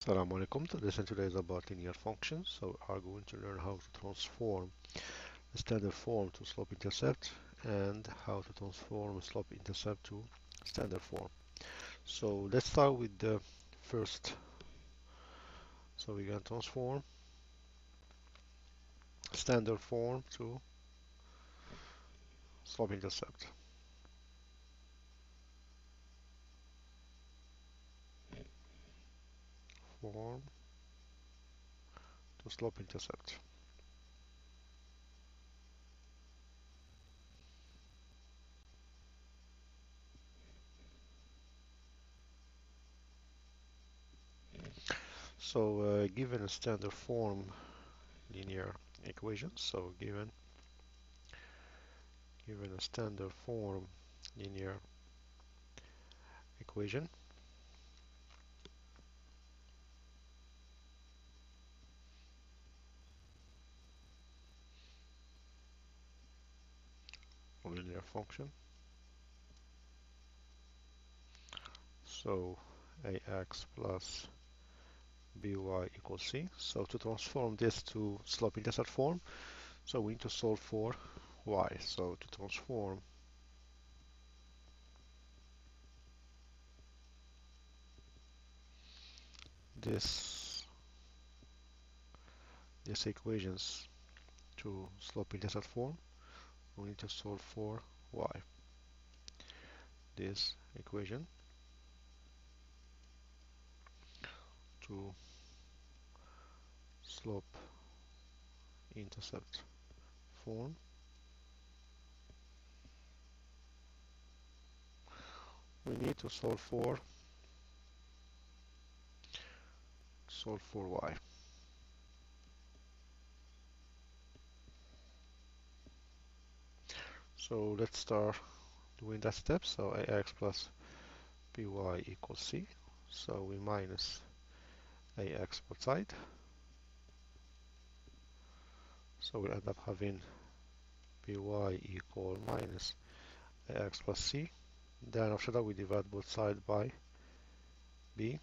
Assalamu alaikum. The lesson today is about linear functions. So we are going to learn how to transform the standard form to slope intercept and how to transform slope intercept to standard form. So let's start with the first. So we can transform standard form to slope intercept. Form to slope intercept. So uh, given a standard form linear equation, so given given a standard form linear equation, linear function. So ax plus by equals c. So to transform this to slope intercept form, so we need to solve for y. So to transform this these equations to slope intercept form, we need to solve for y. This equation to slope intercept form we need to solve for solve for y so let's start doing that step so ax plus by equals c so we minus ax both side so we'll end up having by equal minus ax plus c. Then after that we divide both sides by b.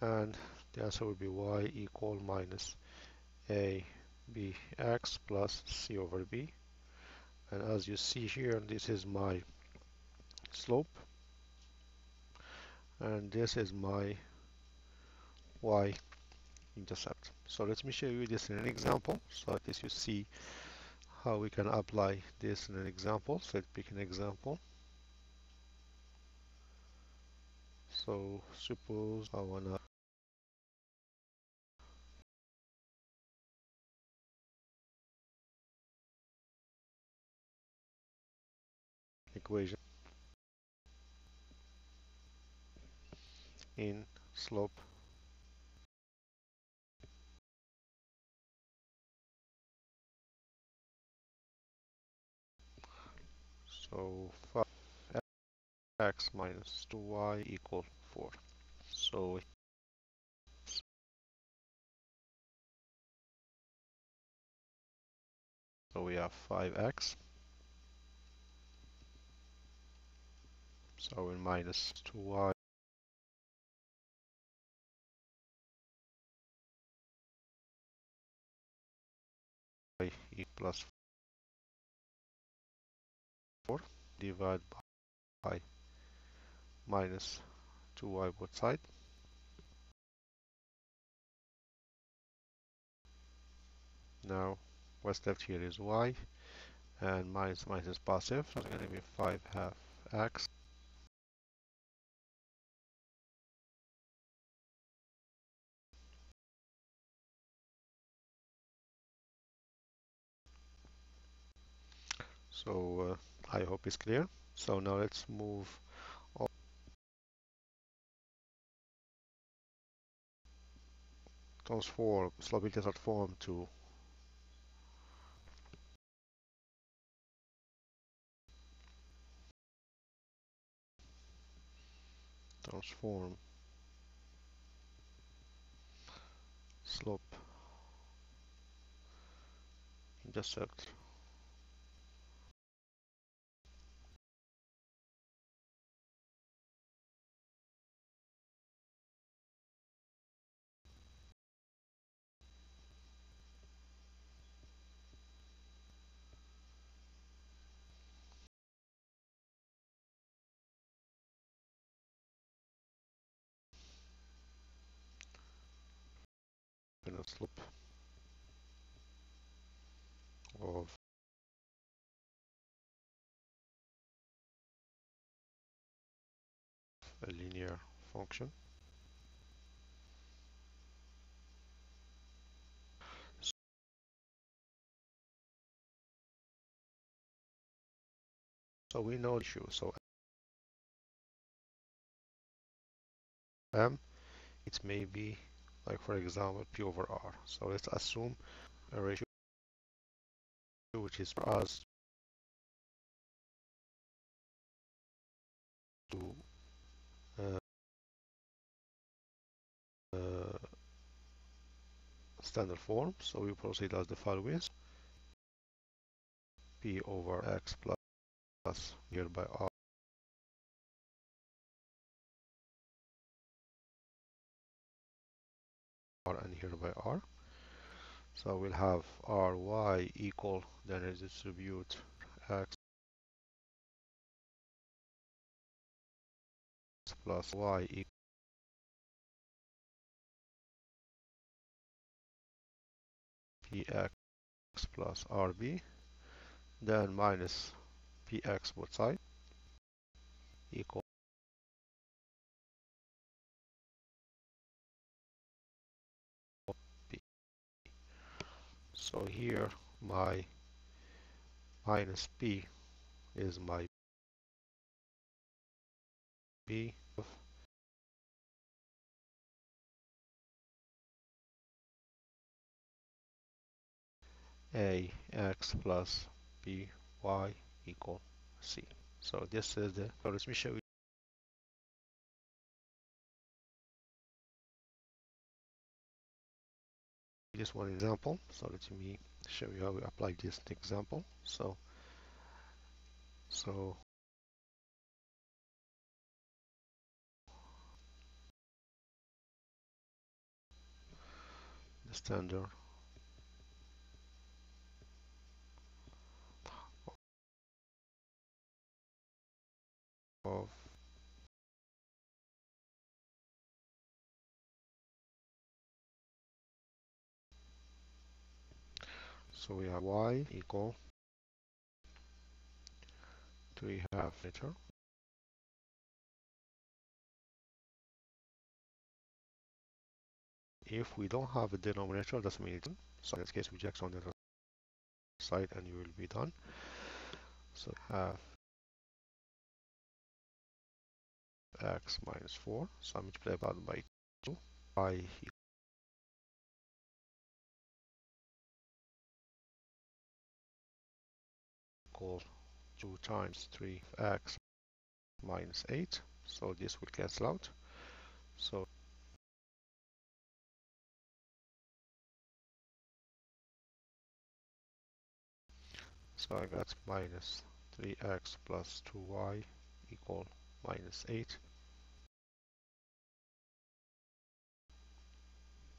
And the answer will be y equal minus a b x plus c over b. And as you see here, this is my slope. And this is my y intercept. So let me show you this in an example so least you see how we can apply this in an example. So let's pick an example. So suppose I wanna equation in slope So 5x minus 2y equal 4. So so we have 5x. So we minus 2y e plus 4 divided by minus 2y both side. Now what's left here is y and minus minus is positive, so it's going to be 5 half x So uh, I hope it's clear. So now let's move on. transform slope intercept form to transform slope intercept slope of a linear function. So we know issue. So m, it may be like for example p over r. So let's assume a ratio which is us to uh, uh, standard form. So we proceed as the following: p over x plus here by r and here by r. So we'll have ry equal, then redistribute x plus y equal px plus rb, then minus px both side equal So here my minus p is my b of a x plus b y equal c. So this is the, so just one example. So let me show you how we apply this example. So, so the standard of so we have y equal 3 half meter. If we don't have a denominator doesn't mean it so in this case we just on the other side and you will be done. So half x minus 4 so I multiply by 2 y equal 2 times 3x minus 8 so this will cancel out. So so I got minus 3x plus 2y equal minus 8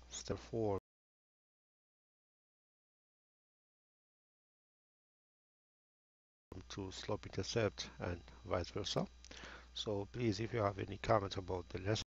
step 4 to slope intercept and vice versa. So please if you have any comments about the lesson